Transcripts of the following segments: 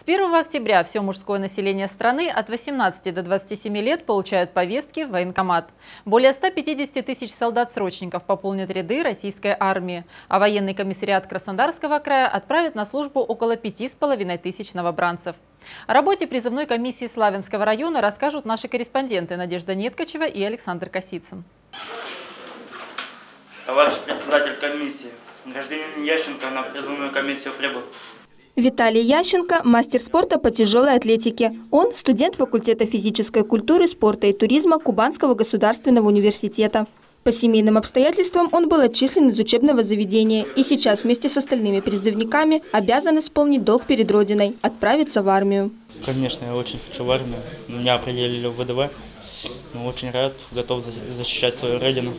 С 1 октября все мужское население страны от 18 до 27 лет получают повестки в военкомат. Более 150 тысяч солдат-срочников пополнят ряды российской армии, а военный комиссариат Краснодарского края отправит на службу около 5,5 тысяч новобранцев. О работе призывной комиссии Славянского района расскажут наши корреспонденты Надежда Неткачева и Александр Косицын. Товарищ председатель комиссии, гражданин Ященко на призывную комиссию прибыл. Виталий Ященко – мастер спорта по тяжелой атлетике. Он – студент факультета физической культуры, спорта и туризма Кубанского государственного университета. По семейным обстоятельствам он был отчислен из учебного заведения и сейчас вместе с остальными призывниками обязан исполнить долг перед Родиной – отправиться в армию. Конечно, я очень хочу в армию. Меня определили в ВДВ. Но очень рад, готов защищать свою Родину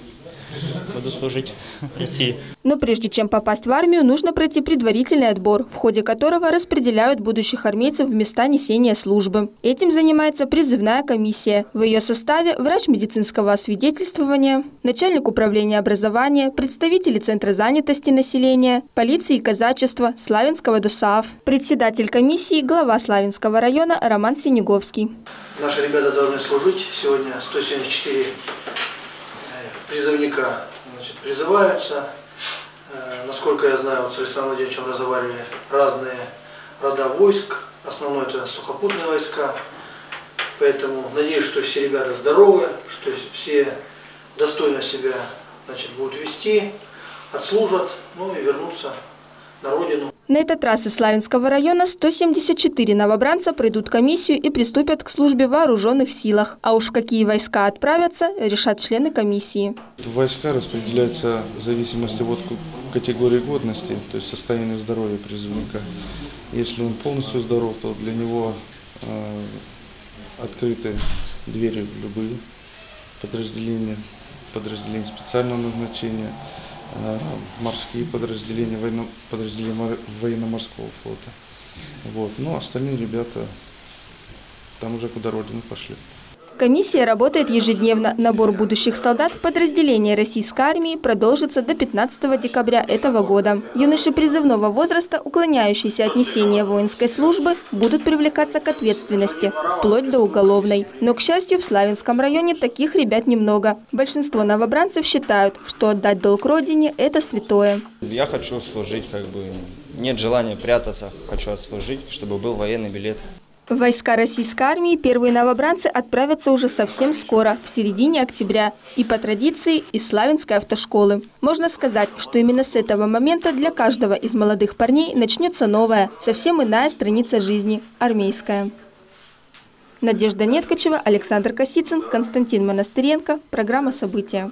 буду служить России. Но прежде чем попасть в армию, нужно пройти предварительный отбор, в ходе которого распределяют будущих армейцев в места несения службы. Этим занимается призывная комиссия. В ее составе врач медицинского освидетельствования, начальник управления образования, представители Центра занятости населения, полиции и казачества, Славянского ДОСААФ, председатель комиссии, глава Славянского района Роман Синеговский. Наши ребята должны служить. Сегодня 174 призывника значит, призываются. Э, насколько я знаю, вот с Александром Владимировичем разговаривали разные рода войск. Основной это сухопутные войска. Поэтому надеюсь, что все ребята здоровы, что все достойно себя значит, будут вести, отслужат, ну и вернутся на родину. На этот раз из Славянского района 174 новобранца пройдут комиссию и приступят к службе в вооруженных силах. А уж в какие войска отправятся, решат члены комиссии. Войска распределяются в зависимости от категории годности, то есть состояния здоровья призывника. Если он полностью здоров, то для него э, открыты двери в любые подразделения, подразделения специального назначения – морские подразделения, военно, подразделения военно-морского флота. Вот. Ну, остальные ребята там уже куда родину пошли. Комиссия работает ежедневно. Набор будущих солдат в подразделение российской армии продолжится до 15 декабря этого года. Юноши призывного возраста, уклоняющиеся от несения воинской службы, будут привлекаться к ответственности, вплоть до уголовной. Но, к счастью, в Славянском районе таких ребят немного. Большинство новобранцев считают, что отдать долг родине – это святое. Я хочу служить, как бы нет желания прятаться, хочу отслужить, чтобы был военный билет. Войска российской армии первые новобранцы отправятся уже совсем скоро, в середине октября, и по традиции из Славянской автошколы. Можно сказать, что именно с этого момента для каждого из молодых парней начнется новая, совсем иная страница жизни – армейская. Надежда Неткачева, Александр Косицын, Константин Монастыренко. Программа «События».